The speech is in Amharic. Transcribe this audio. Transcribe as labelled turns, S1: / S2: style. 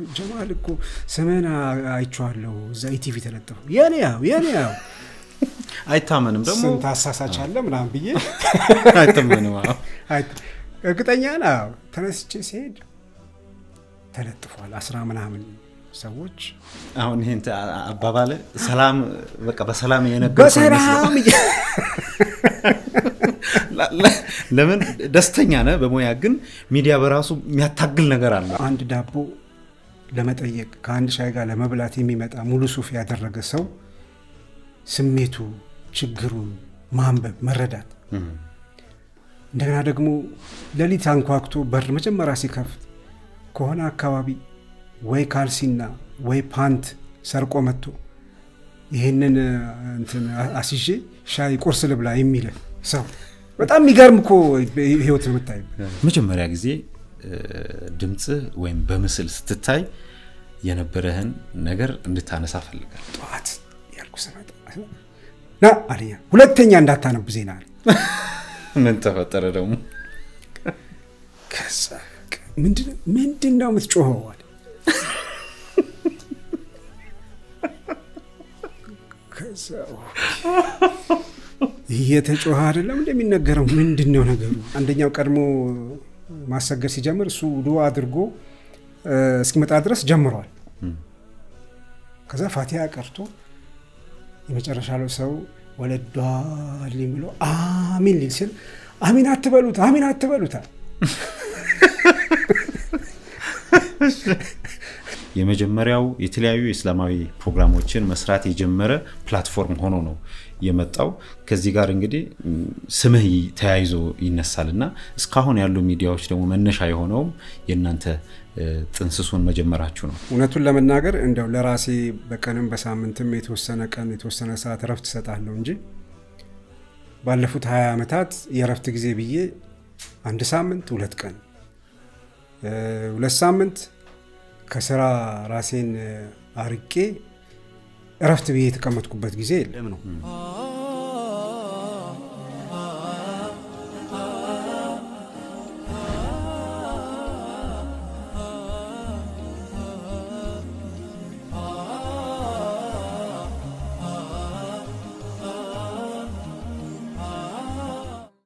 S1: ጀማል እኮ ስምህን አይቼዋለሁ። እዛ ኢቲቪ ተለጠፉ የኔ ያው የኔ ያው።
S2: አይታመንም ደግሞ
S1: አሳሳች አለ ምናምን ብዬ
S2: አይታመንም።
S1: እርግጠኛ ነህ? ተነስቼ ሲሄድ ተለጥፏል። አስራ ምናምን ሰዎች
S2: አሁን ይህን አባባለ ሰላም በቃ በሰላም
S1: በሰላም
S2: ለምን ደስተኛ ነህ? በሙያ ግን ሚዲያ በራሱ የሚያታግል ነገር አለ።
S1: አንድ ዳቦ ለመጠየቅ ከአንድ ሻይ ጋር ለመብላት የሚመጣ ሙሉ ሱፍ ያደረገ ሰው ስሜቱ፣ ችግሩን ማንበብ መረዳት። እንደገና ደግሞ ሌሊት አንኳኩቶ በር መጀመሪያ ሲከፍት ከሆነ አካባቢ ወይ ካልሲና ወይ ፓንት ሰርቆ መጥቶ ይህንን እንትን አስይዤ ሻይ ቁርስ ልብላ የሚል ሰው። በጣም የሚገርም እኮ ህይወት ነው የምታይበት።
S2: መጀመሪያ ጊዜ ድምፅህ ወይም በምስል ስትታይ የነበረህን ነገር እንድታነሳ ፈልጋል።
S1: ጠዋት ያልኩ ስመጣ ና አለኛ ሁለተኛ እንዳታነብ ዜና አለ።
S2: ምን ተፈጠረ ደግሞ?
S1: ከዛ ምንድን ነው የምትጮኸው አለ። ከዛ እየተጮኸ አይደለም እንደሚነገረው ምንድን ነው ነገሩ? አንደኛው ቀድሞ ማሰገድ ሲጀምር እሱ ዱዓ አድርጎ እስኪመጣ ድረስ ጀምሯል። ከዛ ፋቲያ ቀርቶ የመጨረሻ ለው ሰው ወለዷል ብሎ አሚን ሊል ሲል አሚን አትበሉት፣ አሚን አትበሉታል።
S2: የመጀመሪያው የተለያዩ የእስላማዊ ፕሮግራሞችን መስራት የጀመረ platform ሆኖ ነው የመጣው። ከዚህ ጋር እንግዲህ ስምህ ተያይዞ ይነሳል እና እስካሁን ያሉ ሚዲያዎች ደግሞ መነሻ የሆነውም የእናንተ ጥንስሱን መጀመራችሁ ነው።
S1: እውነቱን ለመናገር እንደው ለራሴ በቀንም በሳምንትም የተወሰነ ቀን የተወሰነ ሰዓት እረፍት እሰጣለሁ እንጂ ባለፉት ሀያ ዓመታት የእረፍት ጊዜ ብዬ አንድ ሳምንት ሁለት ቀን ሁለት ሳምንት ከስራ ራሴን አርቄ እረፍት ብዬ የተቀመጥኩበት ጊዜ የለም ነው።